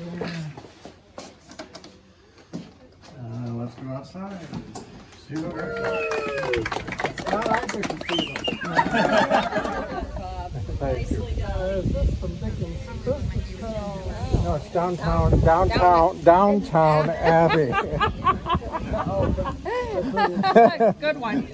Uh, let's go outside see what we're Well, I think it's beautiful. Thank you. Uh, is this from Dickens? This No, it's downtown, downtown, downtown Abbey. Good one.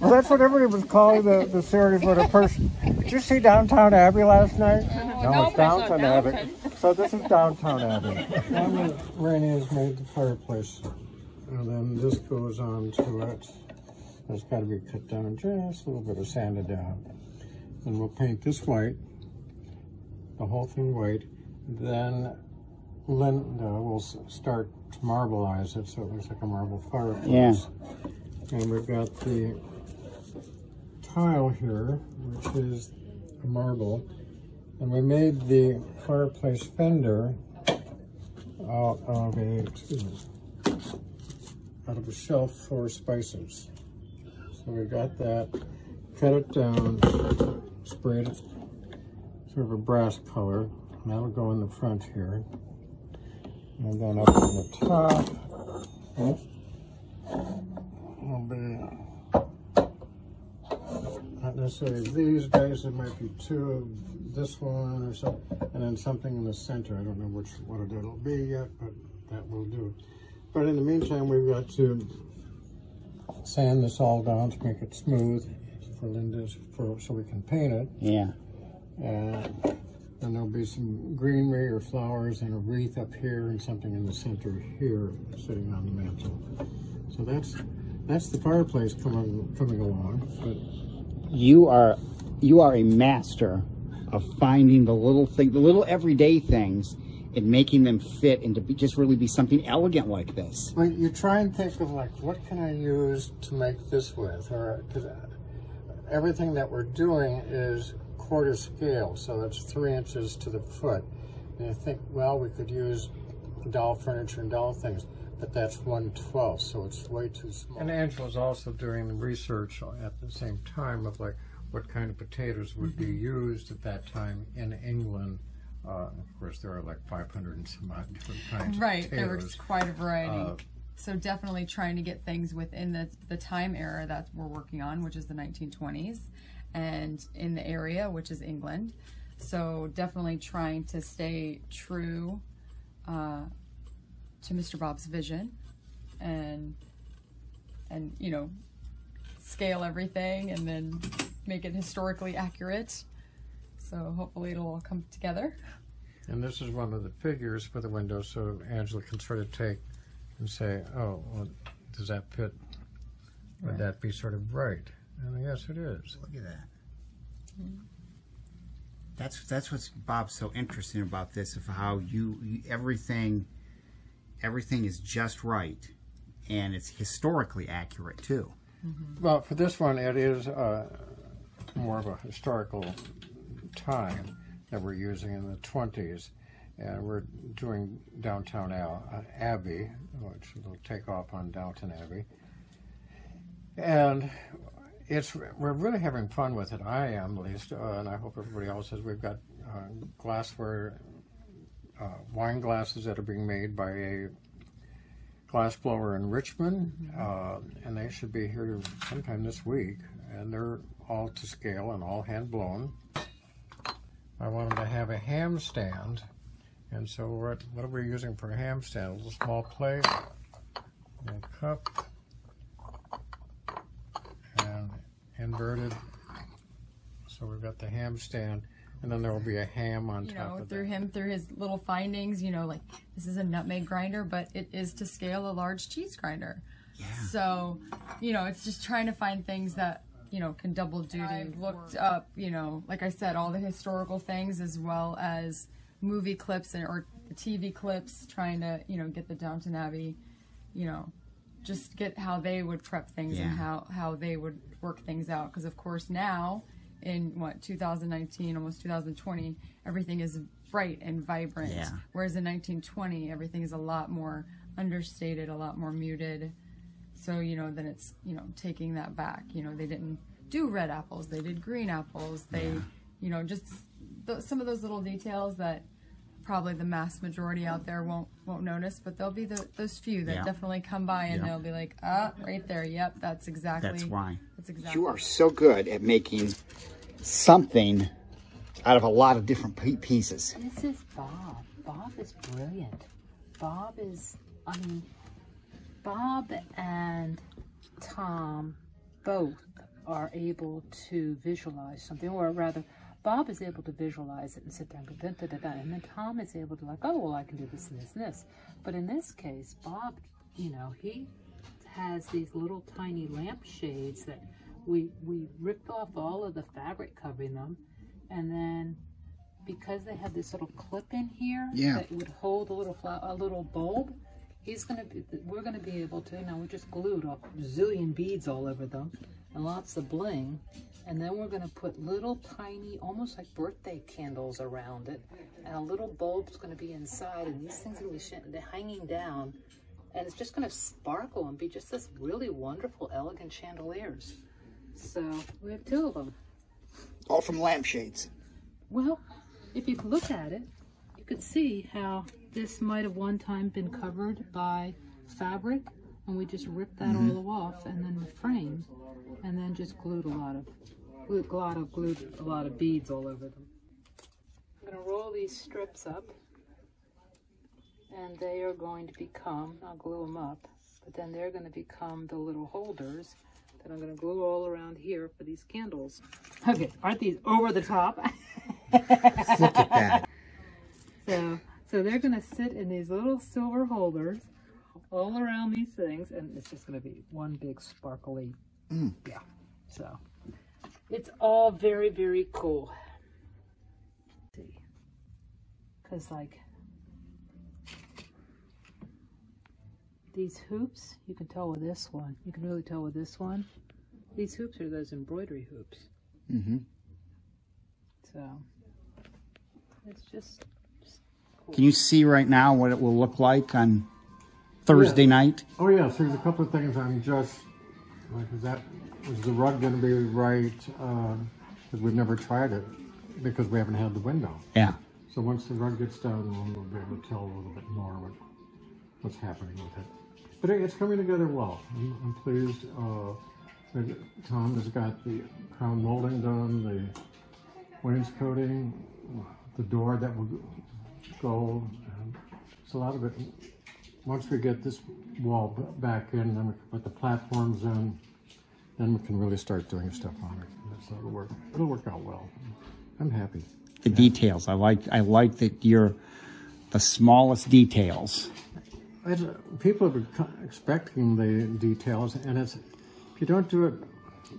Well, that's what everybody was calling the, the series for the person. Did you see Downtown Abbey last night? No, it's Downtown Abbey. So this is Downtown Abbey. Rainey has made the fireplace. And then this goes on to it. It's got to be cut down just a little bit of sanded down. And we'll paint this white, the whole thing white. Then Linda will start to marbleize it so it looks like a marble fireplace. Yeah. And we've got the tile here, which is a marble. And we made the fireplace fender out of a, excuse me, out of a shelf for spices. So we got that, cut it down, sprayed it sort of a brass color. And that'll go in the front here. And then up on the top, will be necessarily these guys, there might be two of this one or so, and then something in the center. I don't know which what it'll be yet, but that will do. But in the meantime, we've got to sand this all down to make it smooth for Linda's, for so we can paint it. Yeah. Uh, and then there'll be some greenery or flowers and a wreath up here and something in the center here sitting on the mantle. So that's that's the fireplace coming coming along. But You are you are a master of finding the little thing, the little everyday things, and making them fit and to be, just really be something elegant like this. well, you try and think of like what can I use to make this with, or because uh, everything that we're doing is quarter scale, so it's three inches to the foot. And you think, well, we could use doll furniture and doll things, but that's one twelfth, so it's way too small. And Angela's also doing research at the same time of like what kind of potatoes would be used at that time in England. Uh, of course, there are like 500 and some odd different kinds Right, of there was quite a variety. Uh, so definitely trying to get things within the, the time era that we're working on, which is the 1920s, and in the area, which is England. So definitely trying to stay true uh, to Mr. Bob's vision, and and you know scale everything and then make it historically accurate. So hopefully it'll all come together. And this is one of the figures for the window, so Angela can sort of take and say, oh, well, does that fit? Would Right. that be sort of right? And yes, it is. Look at that. That's that's what's Bob so interesting about this of how you, you everything everything is just right and it's historically accurate too. Well, for this one, it is uh, more of a historical time that we're using in the 20s. And we're doing Downtown Al- uh, Abbey, which will take off on Downton Abbey. And it's we're really having fun with it. I am, at least, uh, and I hope everybody else is. We've got uh, glassware, uh, wine glasses that are being made by a glass blower in Richmond, uh, and they should be here sometime this week. And they're all to scale and all hand blown. I wanted to have a ham stand, and so what, what are we using for a ham stand? A little small plate, a cup, and inverted. So we've got the ham stand, and then there will be a ham on you top know, of through that. him, through his little findings, you know, like this is a nutmeg grinder, but it is to scale a large cheese grinder. Yeah. So, you know, it's just trying to find things that, you know, can double duty. I've looked up, you know, like I said, all the historical things as well as movie clips and or TV clips, trying to, you know, get the Downton Abbey, you know, just get how they would prep things and how how they would work things out. Because of course now, in what 2019, almost 2020, everything is bright and vibrant. Yeah. Whereas in 1920, everything is a lot more understated, a lot more muted. So you know, then it's you know taking that back. You know, they didn't do red apples; they did green apples. They, you know, just th- some of those little details that probably the mass majority out there won't won't notice, but there'll be the, those few that Yeah. definitely come by and Yeah. they'll be like, ah, right there. Yep, that's exactly. That's why. That's exactly. You are so good at making something out of a lot of different pieces. This is Bob. Bob is brilliant. Bob is, I mean, Bob and Tom both are able to visualize something, or rather, Bob is able to visualize it and sit there and go, da, da, da, da, and then Tom is able to like, oh, well, I can do this and this and this. But in this case, Bob, you know, he has these little tiny lampshades that we we ripped off all of the fabric covering them, and then because they have this little clip in here Yeah. that would hold a little flower, a little bulb. He's gonna be, we're gonna be able to, you know, we just glued a zillion beads all over them and lots of bling. And then we're gonna put little tiny, almost like birthday candles around it. And a little bulb's gonna be inside and these things are gonna be hanging down. And it's just gonna sparkle and be just this really wonderful, elegant chandeliers. So we have two of them. All from lampshades. Well, if you look at it, you could see how this might have one time been covered by fabric, and we just ripped that mm-hmm. all off, and then the frame, and then just glued a lot of, glued, a lot of glued a lot of beads all over them. I'm gonna roll these strips up, and they are going to become. I'll glue them up, but then they're going to become the little holders that I'm going to glue all around here for these candles. Okay, aren't these over the top? Look at that. So, so they're gonna sit in these little silver holders all around these things, and it's just gonna be one big sparkly, yeah. So, it's all very, very cool. See, cause like these hoops, you can tell with this one. You can really tell with this one. These hoops are those embroidery hoops. mm-hmm So, it's just Can you see right now what it will look like on Thursday night? Oh yes, there's a couple of things I'm just like is that is the rug going to be right? Because we've never tried it because we haven't had the window. Yeah. So once the rug gets done, we'll be able to tell a little bit more what, what's happening with it. But it- it's coming together well. I'm, I'm pleased. Uh, that Tom has got the crown molding done, the wainscoting, the door that will go. Um, so a lot of it. Once we get this wall back in, then we can put the platforms in, then we can really start doing stuff on it. So it'll work. It'll work out well. I'm happy. The details. I like. I like that you're the smallest details. It's, people are expecting the details, and it's if you don't do it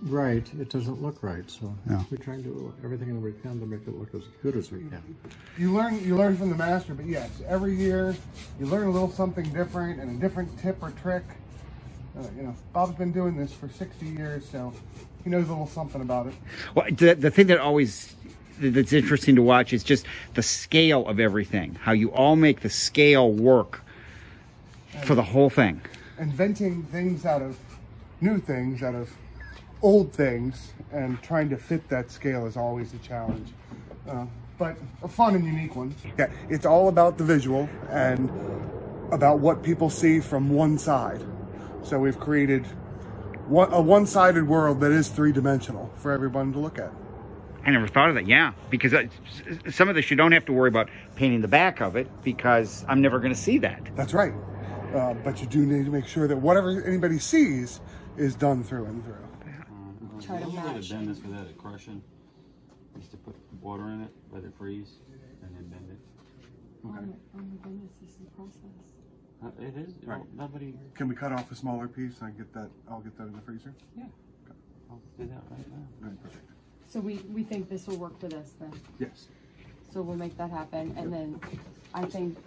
right, it doesn't look right. So Yeah. we try and do everything that we can to make it look as good as we can. you learn you learn from the master but yes every year you learn a little something different and a different tip or trick uh, you know bob's been doing this for 60 years so he knows a little something about it Well, the, the thing that always that's interesting to watch is just the scale of everything. How you all make the scale work for the whole thing. inventing things out of new things out of old things and trying to fit that scale is always a challenge uh, but a fun and unique one yeah it's all about the visual and about what people see from one side so we've created one, a one-sided world that is three-dimensional for everyone to look at I never thought of that. Yeah, because uh, some of this you don't have to worry about painting the back of it because I'm never going to see that. That's right. Uh, but you do need to make sure that whatever anybody sees is done through and through. Try to The only way to bend this without it crushing is to put water in it, let it freeze, and then bend it. Okay. Oh my goodness, this is a process. Uh, It is. Right. Nobody. Can we cut off a smaller piece and get that? I'll get that in the freezer. Yeah. Okay. I'll do that right now. Right, perfect. So we, we think this will work for this then. Yes. So we'll make that happen, and then I think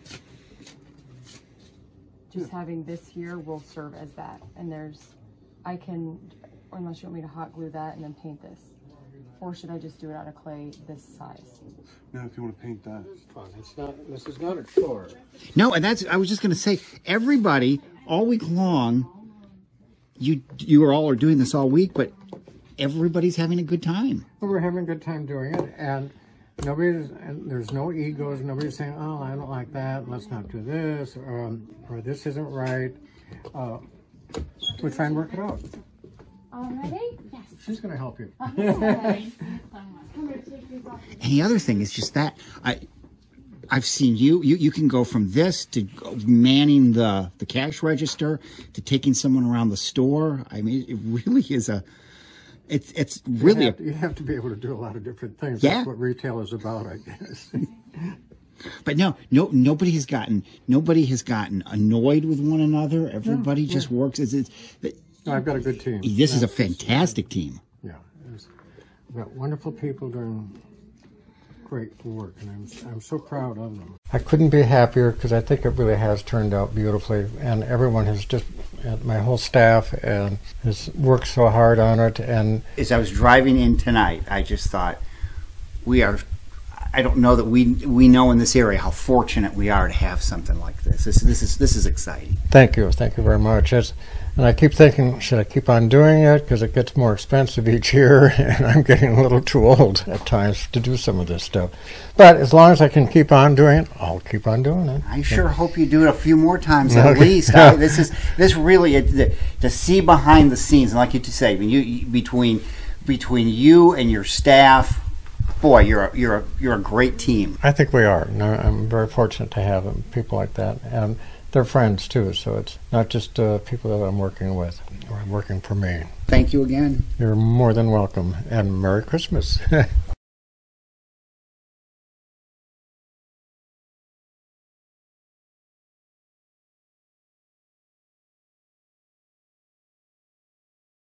just having this here will serve as that. And there's, I can, or unless you want me to hot glue that and then paint this, or should I just do it out of clay this size? Now, if you want to paint that, It's fun. It's not. This is not a chore. No, and that's I was just going to say everybody all week long. You you are all are doing this all week, but everybody's having a good time. But we're having a good time doing it, and Nobody's, and there's no egos. Nobody's saying, "Oh, I don't like that. Let's not do this," or, um, or "This isn't right." Uh, we try and work it out. Already? Yes. She's going to help you. Sorry. And the other thing is just that I, I've seen you. You you can go from this to manning the the cash register to taking someone around the store. I mean, it really is a. It's it's really you have, to, you have to be able to do a lot of different things. Yeah. That's what retail is about, I guess. But no, no, nobody has gotten nobody has gotten annoyed with one another. Everybody just works as it's. No, I've got a good team. This is a fantastic team. Yeah, it's- I've got wonderful people doing great work, and I'm I'm so proud of them. I couldn't be happier because I think it really has turned out beautifully, and everyone has just, and my whole staff, and has worked so hard on it, and As I was driving in tonight, I just thought we are. I don't know that we we know in this area how fortunate we are to have something like this. This this is this is exciting. Thank you, thank you very much. It's, and I keep thinking, should I keep on doing it because it gets more expensive each year, and I'm getting a little too old at times to do some of this stuff. But as long as I can keep on doing it, I'll keep on doing it. I sure hope you do it a few more times at Okay. least. I, this is this really it, the, to see behind the scenes, and like you to say, when you, you between between you and your staff, boy, you're a, you're a, you're a great team. I think we are. and I'm very fortunate to have um, people like that, and they're friends too. So it's not just uh, people that I'm working with or working for me. Thank you again. You're more than welcome, and Merry Christmas.